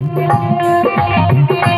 रुक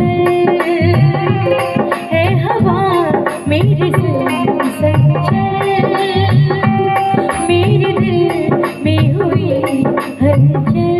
Thank you.